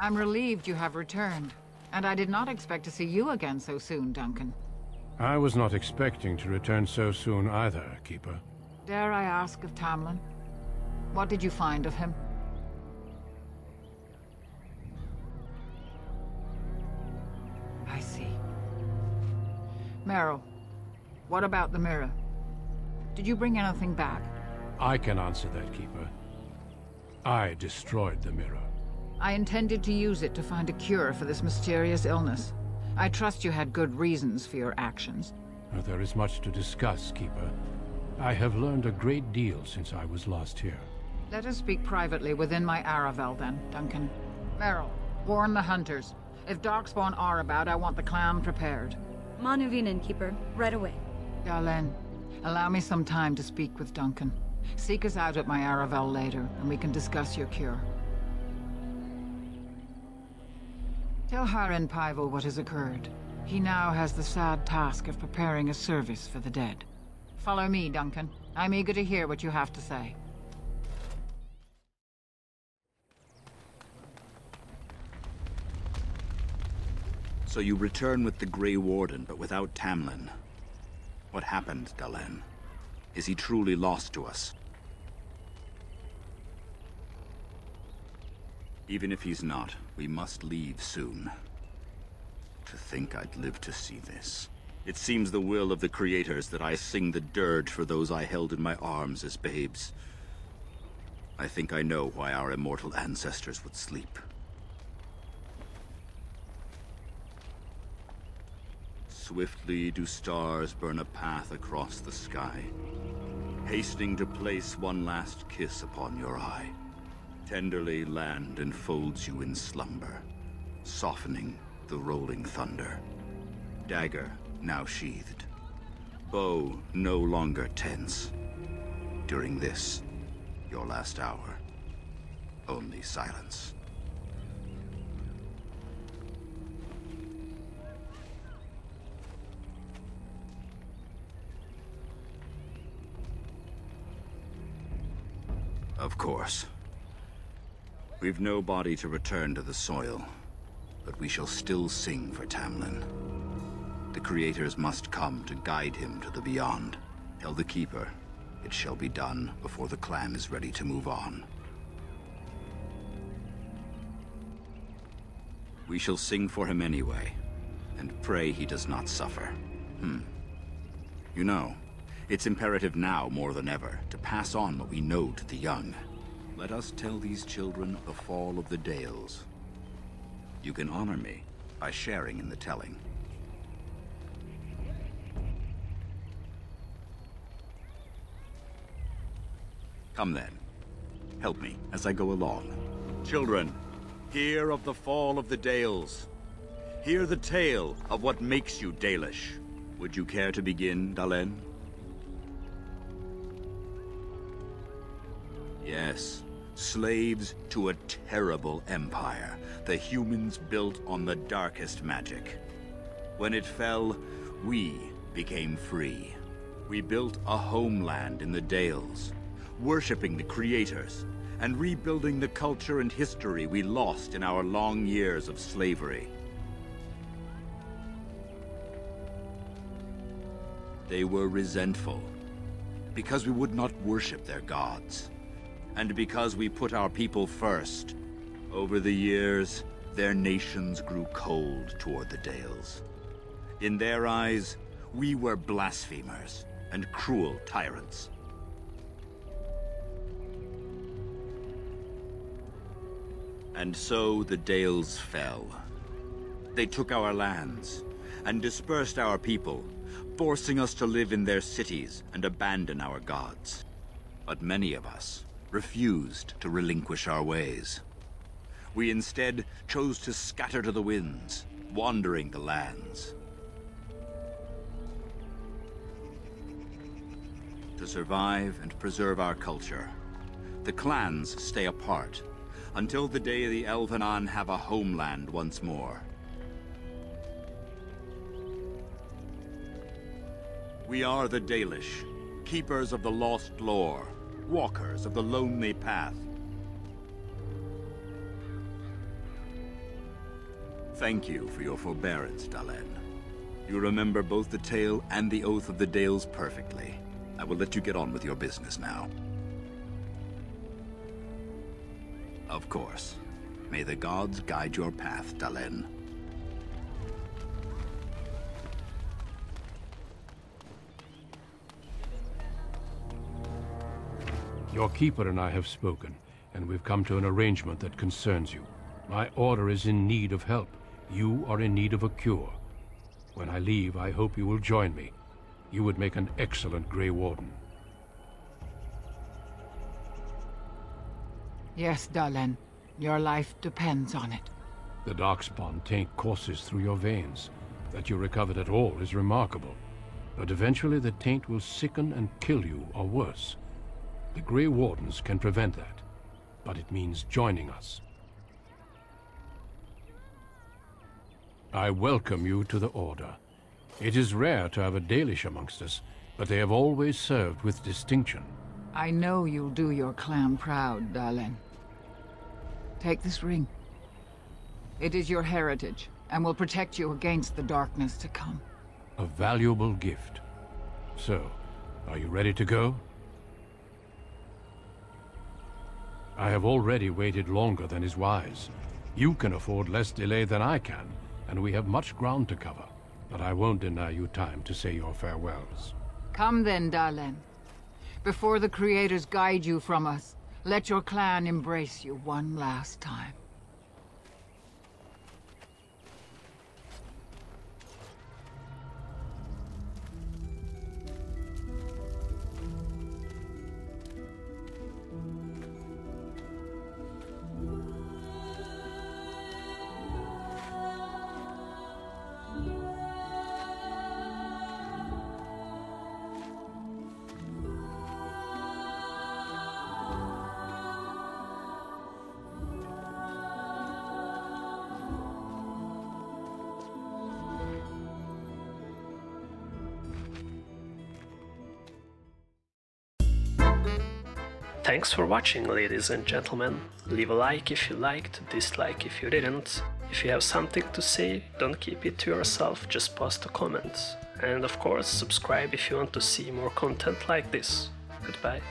I'm relieved you have returned. And I did not expect to see you again so soon, Duncan. I was not expecting to return so soon either, Keeper. Dare I ask of Tamlen? What did you find of him? I see. Merrill, what about the mirror? Did you bring anything back? I can answer that, Keeper. I destroyed the mirror. I intended to use it to find a cure for this mysterious illness. I trust you had good reasons for your actions. There is much to discuss, Keeper. I have learned a great deal since I was lost here. Let us speak privately within my Aravel, then, Duncan. Merrill, warn the hunters. If Darkspawn are about, I want the clan prepared. Ma nuvenin, Keeper. Right away. Dalen, allow me some time to speak with Duncan. Seek us out at my Aravel later, and we can discuss your cure. Tell Hahren Paivel what has occurred. He now has the sad task of preparing a service for the dead. Follow me, Duncan. I'm eager to hear what you have to say. So you return with the Grey Warden, but without Tamlen. What happened, Dalen? Is he truly lost to us? Even if he's not, we must leave soon. To think I'd live to see this. It seems the will of the creators that I sing the dirge for those I held in my arms as babes. I think I know why our immortal ancestors would sleep. Swiftly do stars burn a path across the sky, hastening to place one last kiss upon your eye. Tenderly land enfolds you in slumber, softening the rolling thunder. Dagger now sheathed, bow no longer tense. During this, your last hour, only silence. Of course. We've no body to return to the soil, but we shall still sing for Tamlen. The creators must come to guide him to the beyond. Tell the Keeper, it shall be done before the clan is ready to move on. We shall sing for him anyway, and pray he does not suffer. Hmm. You know, it's imperative now more than ever to pass on what we know to the young. Let us tell these children the fall of the Dales. You can honor me by sharing in the telling. Come then. Help me as I go along. Children, hear of the fall of the Dales. Hear the tale of what makes you Dalish. Would you care to begin, Dalen? Yes, slaves to a terrible empire the humans built on the darkest magic. When it fell, we became free. We built a homeland in the Dales, worshipping the creators, and rebuilding the culture and history we lost in our long years of slavery. They were resentful, because we would not worship their gods and because we put our people first. Over the years, their nations grew cold toward the Dales. In their eyes, we were blasphemers and cruel tyrants. And so the Dales fell. They took our lands and dispersed our people, forcing us to live in their cities and abandon our gods. But many of us refused to relinquish our ways. We instead chose to scatter to the winds, wandering the lands. To survive and preserve our culture, the clans stay apart until the day the Elvhenan have a homeland once more. We are the Dalish, keepers of the lost lore, walkers of the lonely path. Thank you for your forbearance, Dalen. You remember both the tale and the Oath of the Dales perfectly. I will let you get on with your business now. Of course. May the gods guide your path, Dalen. Your keeper and I have spoken, and we've come to an arrangement that concerns you. My order is in need of help. You are in need of a cure. When I leave, I hope you will join me. You would make an excellent Grey Warden. Yes, Dalen. Your life depends on it. The Darkspawn taint courses through your veins. That you recovered at all is remarkable. But eventually the taint will sicken and kill you, or worse. The Grey Wardens can prevent that. But it means joining us. I welcome you to the Order. It is rare to have a Dalish amongst us, but they have always served with distinction. I know you'll do your clan proud, Dalen. Take this ring. It is your heritage, and will protect you against the darkness to come. A valuable gift. So, are you ready to go? I have already waited longer than is wise. You can afford less delay than I can, and we have much ground to cover. But I won't deny you time to say your farewells. Come then, Dalen. Before the Creators guide you from us, let your clan embrace you one last time. Thanks for watching ladies and gentlemen. Leave a like if you liked, dislike if you didn't. If you have something to say, don't keep it to yourself, just post a comment. And of course, subscribe if you want to see more content like this. Goodbye.